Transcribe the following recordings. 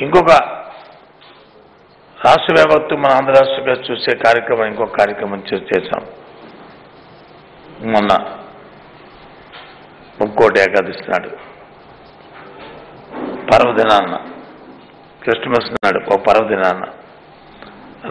ఇంకొక రాష్ట్ర వ్యాప్తం మన ఆంధ్ర రాష్ట్రంగా చూసే కార్యక్రమం ఇంకొక కార్యక్రమం చే- చేశాం. మొన్న ముక్కోటి ఏకాదశి నాడు. పర్వదినాన్న క్రిస్టమస్ నాడు ఒక పర్వదినాన్న.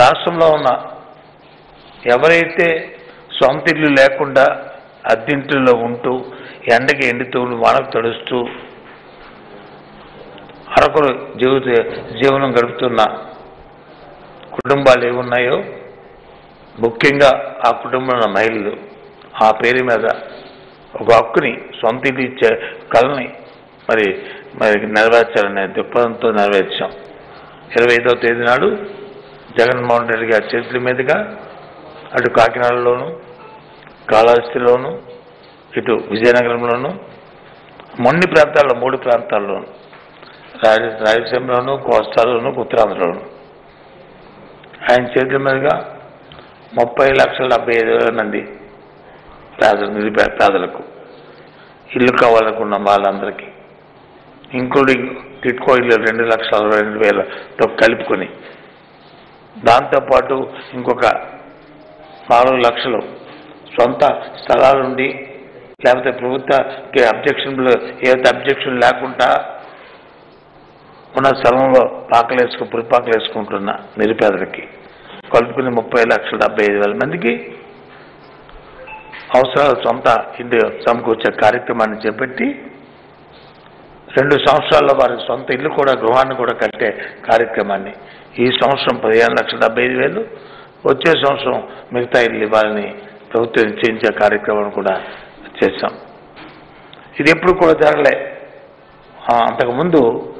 రాష్ట్రంలో ఉన్న ఎవరైతే సొంత ఇల్లు లేకుండా అద్దెంట్లో ఉంటూ ఎండకి ఎండుతూ వానకు తడుస్తూ అరకులు జీవిత జీవనం గడుపుతున్న కుటుంబాలు ఏమున్నాయో ముఖ్యంగా ఆ కుటుంబంలో మహిళలు ఆ పేరు మీద ఒక హక్కుని సొంత ఇల్లు ఇచ్చే కళని మరి మరి నెరవేర్చాలనే దృక్పథంతో నెరవేర్చాం. ఇరవై ఐదవ తేదీ నాడు జగన్మోహన్ రెడ్డి గారి చేతుల మీదుగా అటు కాకినాడలోను కాళహస్తిలోను ఇటు విజయనగరంలోను మొన్ని ప్రాంతాల్లో మూడు ప్రాంతాల్లోను రాయలసీమలోను కోస్తాలోను ఉత్తరాంధ్రలోను. ఆయన చేతుల మీదుగా ముప్పై లక్షల డెబ్బై ఐదు వేల మంది పేద నిరుపే పేదలకు ఇల్లు కావాలనుకున్న వాళ్ళందరికీ ఇంక్లూడింగ్ టిట్కో ఇల్లు రెండు లక్షల అరవై రెండు వేలతో కలుపుకొని దాంతోపాటు ఇంకొక నాలుగు లక్షలు సొంత స్థలాలుండి లేకపోతే ప్రభుత్వ అబ్జెక్షన్లు ఏదైతే అబ్జెక్షన్ లేకుండా ఉన్న స్థలంలో పాకలేసుకు పురిపాకలు వేసుకుంటున్న నిరుపేదలకి కలుపుకుని ముప్పై లక్షల డెబ్బై ఐదు వేల మందికి అవసరాలు సొంత ఇంటి సమకూర్చే కార్యక్రమాన్ని చేపట్టి రెండు సంవత్సరాల్లో వారి సొంత ఇల్లు కూడా గృహాన్ని కూడా కట్టే కార్యక్రమాన్ని. ఈ సంవత్సరం పదిహేను లక్షల డెబ్బై ఐదు వేలు. వచ్చే సంవత్సరం మిగతా ఇల్లు ఇవ్వాలని ప్రభుత్వం నిశ్చయించే కార్యక్రమం కూడా చేశాం. ఇది ఎప్పుడు కూడా జరగలే. అంతకుముందు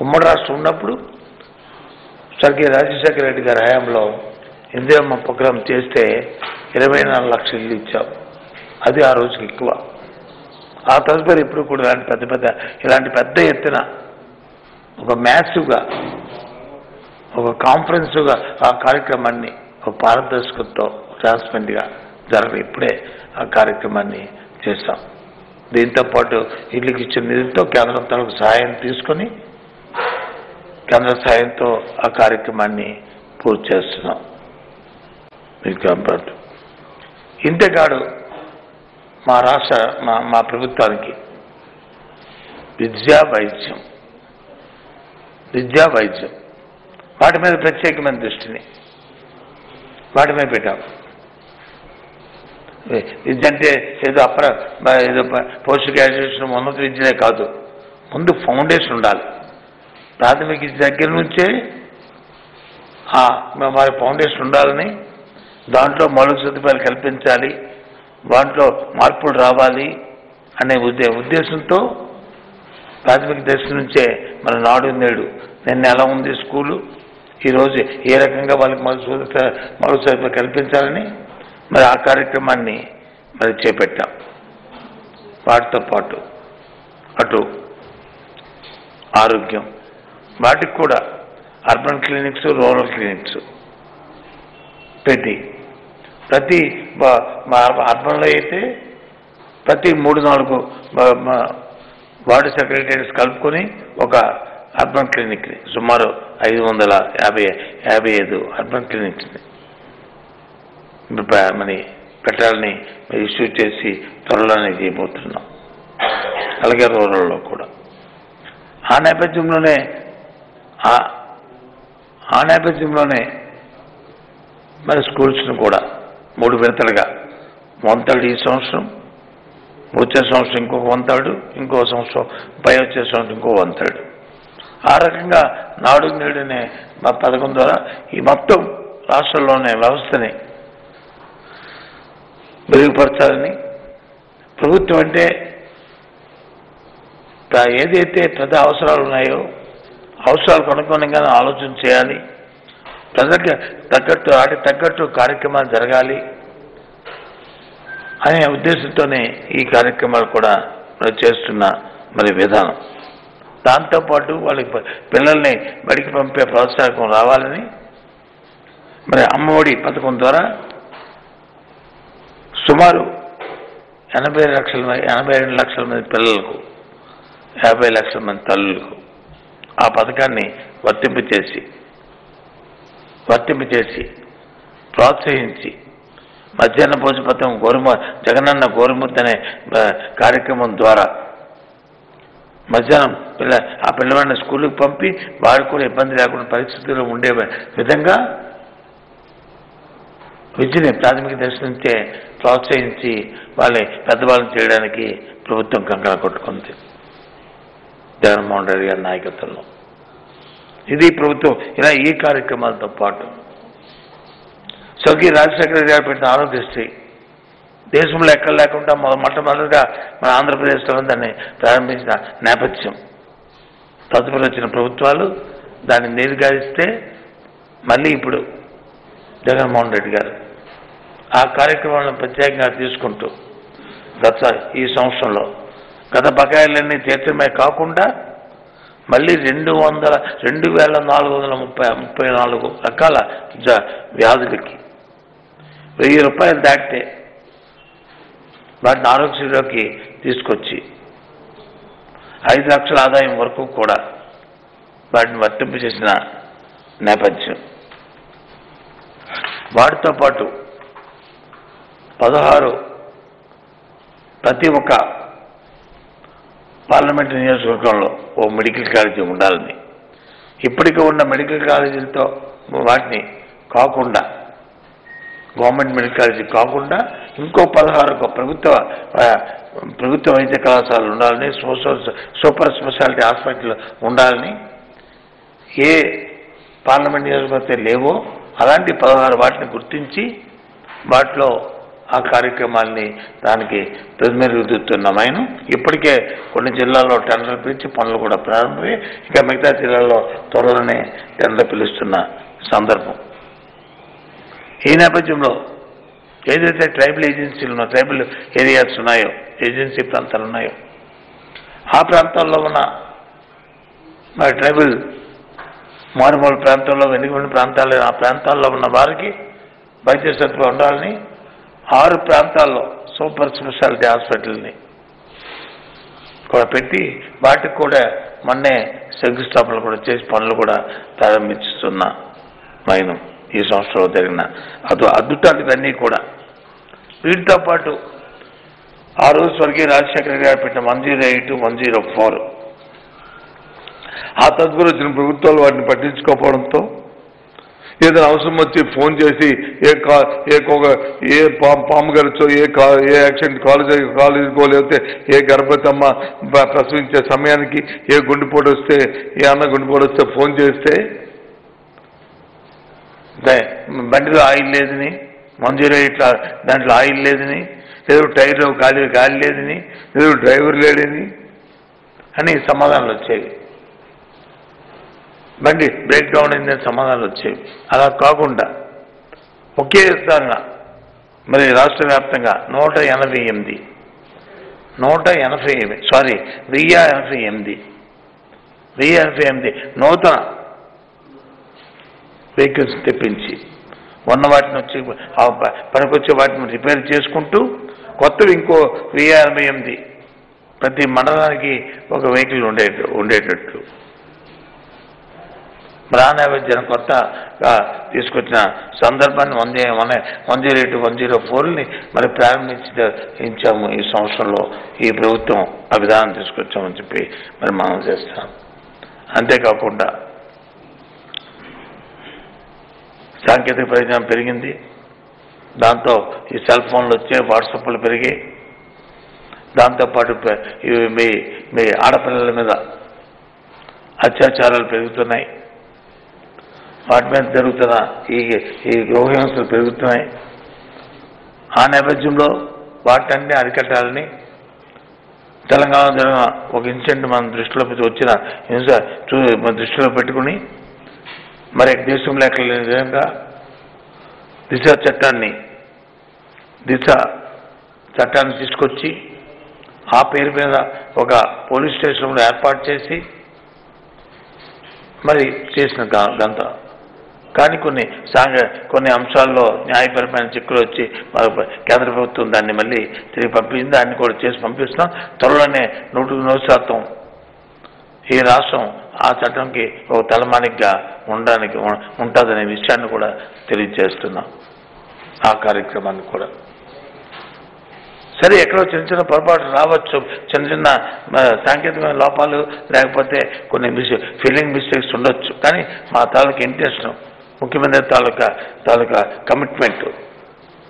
ఉమ్మడి రాష్ట్రం ఉన్నప్పుడు స్వర్గీయ రాజశేఖర రెడ్డి గారి హయాంలో ఇందిరమ్మ ప్రోగ్రాం చేస్తే ఇరవై నాలుగు లక్షలు ఇల్లు ఇచ్చాం. అది ఆ రోజుకి ఎక్కువ. ఆ తదుపరి ఇప్పుడు కూడా ఇలాంటి పెద్ద పెద్ద ఇలాంటి పెద్ద ఎత్తున ఒక మ్యాసివ్గా ఒక కాన్ఫరెన్స్గా ఆ కార్యక్రమాన్ని ఒక పారదర్శకతో ట్రాన్స్పరెంట్గా జరగ ఇప్పుడే ఆ కార్యక్రమాన్ని చేస్తాం. దీంతో పాటు ఇళ్ళకి ఇచ్చిన నిధులతో కేంద్రం తనకు సహాయం తీసుకొని తన సాయంతో ఆ కార్యక్రమాన్ని పూర్తి చేస్తున్నాం. మీకు పాటు మా రాష్ట్ర మా మా ప్రభుత్వానికి విద్యా వైద్యం విద్యా వైద్యం వాటి మీద ప్రత్యేకమైన దృష్టిని వాటి మీద పెట్టాం. విద్య అంటే ఏదో అప్ర ఏదో పోస్ట్ గ్రాడ్యుయేషన్ ఉన్నత విద్యనే కాదు. ముందు ఫౌండేషన్ ఉండాలి. ప్రాథమిక దగ్గర నుంచే మరి ఫౌండేషన్ ఉండాలని దాంట్లో మౌలిక సదుపాయాలు కల్పించాలి దాంట్లో మార్పులు రావాలి అనే ఉద్దే ఉద్దేశంతో ప్రాథమిక దశ నుంచే మన నాడు నేడు నిన్న ఎలా ఉంది స్కూలు ఈరోజు ఏ రకంగా వాళ్ళకి మౌలిక సదుపాయ మౌలిక సదుపాయాలు కల్పించాలని మరి ఆ కార్యక్రమాన్ని మరి చేపట్టాం. వాటితో పాటు అటు ఆరోగ్యం వాటికి కూడా అర్బన్ క్లినిక్స్ రూరల్ క్లినిక్స్ ప్రతి ప్రతి మా అర్బన్లో అయితే ప్రతి మూడు నాలుగు వార్డు సెక్రటరీస్ కలుపుకొని ఒక అర్బన్ క్లినిక్ని సుమారు ఐదు వందల యాభై యాభై ఐదు అర్బన్ క్లినిక్స్ని మరి పెట్టాలని ఇష్యూ చేసి త్వరలోనే చేయబోతున్నాం. అలాగే రూరల్లో కూడా. ఆ నేపథ్యంలోనే ఆ- నేపథ్యంలోనే మరి స్కూల్స్ను కూడా మూడు విడతలుగా. వంతాడు ఈ సంవత్సరం వచ్చే సంవత్సరం ఇంకొక వంతాడు ఇంకో సంవత్సరం పై వచ్చే సంవత్సరం ఇంకో వంతాడు. ఆ రకంగా నాడు నేడు అనే మా పథకం ద్వారా ఈ మొత్తం రాష్ట్రంలోనే వ్యవస్థని మెరుగుపరచాలని ప్రభుత్వం అంటే ఏదైతే పెద్ద అవసరాలు ఉన్నాయో అవసరాలకు అనుగుణంగానే ఆలోచన చేయాలి. ప్రజలకు తగ్గట్టు వాటికి తగ్గట్టు కార్యక్రమాలు జరగాలి అనే ఉద్దేశంతోనే ఈ కార్యక్రమాలు కూడా చేస్తున్న మరి విధానం. దాంతోపాటు వాళ్ళకి పిల్లల్ని బడికి పంపే ప్రోత్సాహకం రావాలని మరి అమ్మఒడి పథకం ద్వారా సుమారు ఎనభై లక్షల ఎనభై రెండు లక్షల మంది పిల్లలకు యాభై లక్షల మంది తల్లులకు ఆ పథకాన్ని వర్తింపచేసి వర్తింపచేసి ప్రోత్సహించి మధ్యాహ్న భోజన పథకం గోరుమ జగనన్న గోరుమూర్తి అనే కార్యక్రమం ద్వారా మధ్యాహ్నం పిల్ల ఆ పిల్లవాడిని స్కూల్కి పంపి వారికి కూడా ఇబ్బంది లేకుండా పరిస్థితుల్లో ఉండే విధంగా విద్యని ప్రాథమిక దశ నుంచే ప్రోత్సహించి వాళ్ళని పెద్దవాళ్ళని చేయడానికి ప్రభుత్వం కంగారు కొట్టుకుంది జగన్మోహన్ రెడ్డి గారి నాయకత్వంలో. ఇది ప్రభుత్వం ఇలా ఈ కార్యక్రమాలతో పాటు. స్వర్గీయ రాజశేఖర గారు పెట్టిన ఆరోగ్యశ్రీ దేశంలో ఎక్కడ లేకుండా మొట్టమొదటిగా మన ఆంధ్రప్రదేశ్లో దాన్ని ప్రారంభించిన నేపథ్యం. తదుపరి వచ్చిన ప్రభుత్వాలు దాన్ని నీరుగారిస్తే మళ్ళీ ఇప్పుడు జగన్మోహన్ రెడ్డి గారు. ఆ కార్యక్రమాలను ప్రత్యేకంగా తీసుకుంటూ గత ఈ సంవత్సరంలో గత బకాయిలన్నీ తీర్చడమే కాకుండా మళ్ళీ రెండు వందల రెండు వేల నాలుగు వందల ముప్పై ముప్పై నాలుగు రకాల జ వ్యాధులకి వెయ్యి రూపాయలు దాటితే వాటిని ఆరోగ్యశ్రీలోకి తీసుకొచ్చి ఐదు లక్షల ఆదాయం వరకు కూడా వాటిని వర్తింపు చేసిన నేపథ్యం. వాటితో పాటు పదహారు ప్రతి ఒక్క పార్లమెంట్ నియోజకవర్గంలో ఓ మెడికల్ కాలేజీ ఉండాలని. ఇప్పటికే ఉన్న మెడికల్ కాలేజీలతో వాటిని కాకుండా గవర్నమెంట్ మెడికల్ కాలేజీ కాకుండా ఇంకో పదహారు ఒక ప్రభుత్వ ప్రభుత్వ వైద్య కళాశాలలు ఉండాలని సోషల్ సూపర్ స్పెషాలిటీ హాస్పిటల్ ఉండాలని ఏ పార్లమెంట్ నియోజకవర్గం లేవో అలాంటి పదహారు వాటిని గుర్తించి వాటిలో ఆ కార్యక్రమాల్ని దానికి ప్రతిమెరుగుతున్నామైన ఇప్పటికే కొన్ని జిల్లాల్లో టెండర్లు పిలిచి పనులు కూడా ప్రారంభమై ఇంకా మిగతా జిల్లాల్లో త్వరలోనే టెండర్లు పిలుస్తున్న సందర్భం. ఈ నేపథ్యంలో ఏదైతే ట్రైబల్ ఏజెన్సీలు ఉన్నాయో ట్రైబల్ ఏరియాస్ ఉన్నాయో ఏజెన్సీ ప్రాంతాలు ఉన్నాయో ఆ ప్రాంతాల్లో ఉన్న మరి ట్రైబల్ మారుమూల ప్రాంతాల్లో వెనుకబడిన ప్రాంతాలు ఆ ప్రాంతాల్లో ఉన్న వారికి వైద్య సదుపాయం ఉండాలని ఆరు ప్రాంతాల్లో సూపర్ స్పెషాలిటీ హాస్పిటల్ని కూడా పెట్టి వాటికి కూడా మొన్నే శంకుస్థాపనలు కూడా చేసి పనులు కూడా ప్రారంభిస్తున్న మైనం ఈ సంవత్సరంలో జరిగిన అటు అద్భుతాలు కూడా. వీటితో పాటు ఆ రోజు స్వర్గీయ రాజశేఖర గారు పెట్టిన one zero eight one zero four. ఆ తదుపరి వచ్చిన ప్రభుత్వాలు వాటిని పట్టించుకోకపోవడంతో ఏదైనా అవసరం వచ్చి ఫోన్ చేసి ఏ కా ఏ కొగ ఏ పాము పాము గరచో ఏ కా ఏ యాక్సిడెంట్ కాలేజ్ కాలేజీకో లేకపోతే ఏ గర్భవతి అమ్మ ప్రసవించే సమయానికి ఏ గుండెపోటు వస్తే ఏ అన్న గుండెపోటు వస్తే ఫోన్ చేస్తే? బండిలో ఆయిల్ లేదని మంజూరే ఇట్లా దాంట్లో ఆయిల్ లేదని లేదు టైర్లో గాలి గాలి లేదని లేదు డ్రైవర్ లేడని అని సమాధానాలు వచ్చేవి బండి బ్రేక్ డౌన్ అయిందని సమాధానాలు వచ్చేవి అలా కాకుండా ఒకే విధంగా మరి రాష్ట్ర వ్యాప్తంగా నూట ఎనభై ఎనిమిది నూట ఎనభై ఎనిమిది సారీ వెయ్యి ఎనభై ఎనిమిది వెయ్యి ఎనభై ఎనిమిది నూతన వెహికల్స్ తెప్పించి ఉన్న వాటిని వచ్చి పనికొచ్చే వాటిని రిపేర్ చేసుకుంటూ కొత్తవి ఇంకో వెయ్యి ఎనభై ఎనిమిది ప్రతి మండలానికి ఒక వెహికల్ ఉండే ఉండేటట్లు. ప్రాణావేద్యం కొత్తగా తీసుకొచ్చిన సందర్భాన్ని one G one one zero eight one zero ఫోర్ని మరి ప్రారంభించాము ఈ సంవత్సరంలో. ఈ ప్రభుత్వం ఆ విధానం తీసుకొచ్చామని చెప్పి మరి మనం చేస్తాం. అంతేకాకుండా సాంకేతిక పరిజ్ఞానం పెరిగింది. దాంతో ఈ సెల్ ఫోన్లు వచ్చే వాట్సాప్లు పెరిగాయి దాంతోపాటు ఇవి మీ మీ ఆడపిల్లల మీద అత్యాచారాలు పెరుగుతున్నాయి. వాటి మీద జరుగుతున్న ఈ ఈ గృహహింసలు పెరుగుతున్నాయి. ఆ నేపథ్యంలో వాటన్ని అరికట్టాలని తెలంగాణ జరిగిన ఒక ఇన్సిడెంట్ మన దృష్టిలో వచ్చిన హింస చూ దృష్టిలో పెట్టుకుని మరి దేశంలో ఎక్కడ లేని విధంగా దిశ చట్టాన్ని దిశ చట్టాన్ని తీసుకొచ్చి ఆ పేరు మీద ఒక పోలీస్ స్టేషన్ ఏర్పాటు చేసి మరి చేసిన గంత. కానీ కొన్ని సాంఘ కొన్ని అంశాల్లో న్యాయపరమైన చిక్కులు వచ్చి కేంద్ర ప్రభుత్వం దాన్ని మళ్ళీ తిరిగి పంపించింది. దాన్ని కూడా చేసి పంపిస్తున్నాం. త్వరలోనే నూటికి నూరు శాతం ఈ రాష్ట్రం ఆ చట్టంకి ఒక తలమానికగా ఉండడానికి ఉంటుందనే విషయాన్ని కూడా తెలియజేస్తున్నాం. ఆ కార్యక్రమాన్ని కూడా. సరే ఎక్కడో చిన్న చిన్న పొరపాటు రావచ్చు. చిన్న చిన్న సాంకేతికమైన లోపాలు లేకపోతే కొన్ని మిస్ ఫీలింగ్ మిస్టేక్స్ ఉండొచ్చు. కానీ మా తాలూకా ఇంటెన్షన్ ముఖ్యమంత్రి తాలూకా తాలూకా కమిట్మెంట్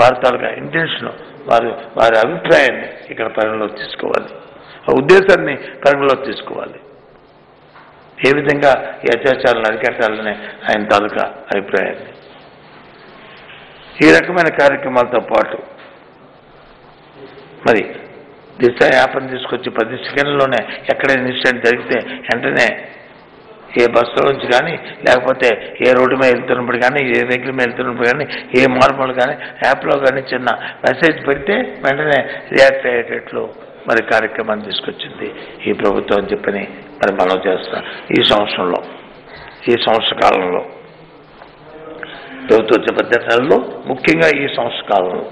వారి తాలూకా ఇంటెన్షన్ వారి వారి అభిప్రాయాన్ని ఇక్కడ పరిగణలోకి తీసుకోవాలి. ఆ ఉద్దేశాన్ని పరిగణలోకి తీసుకోవాలి. ఏ విధంగా ఈ అత్యాచారాలను అరికట్టాలని ఆయన తాలూకా అభిప్రాయాన్ని. ఈ రకమైన కార్యక్రమాలతో పాటు మరి దిశ యాప్ని తీసుకొచ్చి పది సెకండ్లోనే ఎక్కడైనా ఇన్సిడెంట్ జరిగితే వెంటనే ఏ బస్సులో నుంచి కానీ లేకపోతే ఏ రోడ్డు మీద వెళ్తున్నప్పుడు కానీ ఏ వెహికల్ మీద వెళ్తున్నప్పుడు కానీ ఏ మార్పులు కానీ యాప్లో కానీ చిన్న మెసేజ్ పెడితే వెంటనే రియాక్ట్ అయ్యేటట్లు మరి కార్యక్రమాన్ని తీసుకొచ్చింది ఈ ప్రభుత్వం అని చెప్పని మరి మనం చేస్తాం. ఈ సంవత్సరంలో ఈ సంవత్సర కాలంలో ప్రభుత్వ పద్ధతులలో ముఖ్యంగా ఈ సంవత్సర కాలంలో.